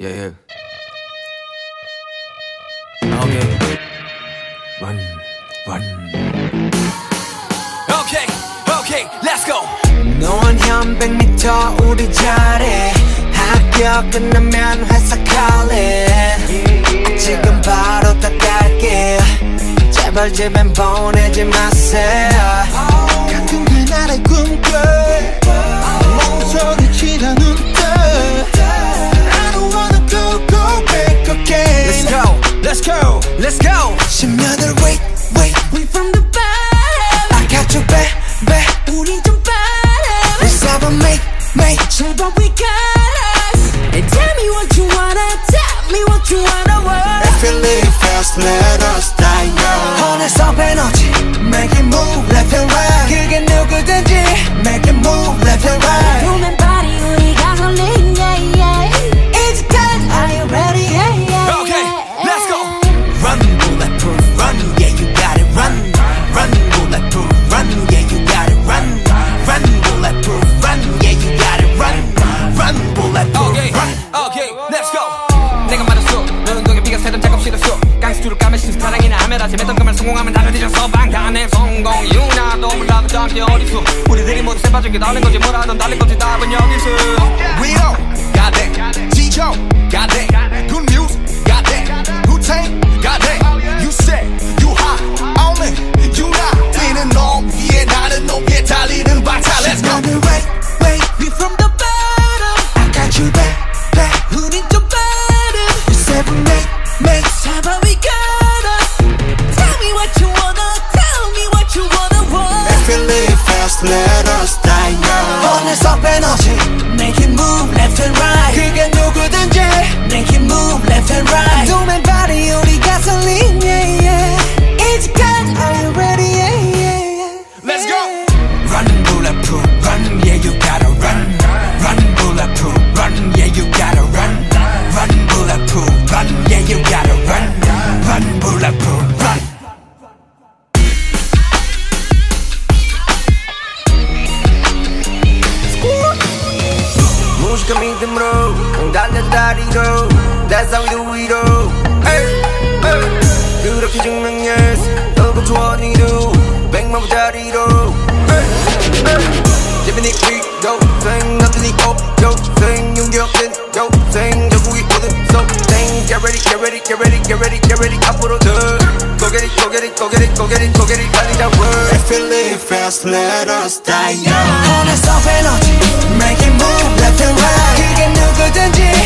Yeah, yeah. Okay. Run, run. Okay, okay, let's go. 노원 현 100m 우리 자리 학교 끝나면 회사 calling 지금 바로 닦을게 제발 집엔 보내지 마세요 what you wanna. Tell me what you wanna want If you live fast let us 내가 말했어. 너는 비가 새던 작업 싫었어. 깡스투를 까매신 사랑이나 하메라 재밌던 그말 성공하면 다들 뒤져서 방탄의 성공 유나도 몰라도 짧게 어딨어. 우리들이 모두 새빠진 게 다른 거지 뭐라던 다른 거지 답은 여기 있어. We 어느서 에너지 Make it move left and right 그게 누 무식한 믿음으로 공 달려 다리로 That's how we do it all hey, hey. 그렇게 증명했어 너고 조언이도 백만 부자리로 hey, hey. 재빈이 위로 생 남들이 없죠 생 용기 없는 여생 전국이 모든 소생 Get ready get ready get ready get ready get ready 앞으로 더 Go get it go get it go get it go get it go get it 달리자 word If you live fast let us die young 어느서 에너지 Make 같은 vibe 이게 누구든지.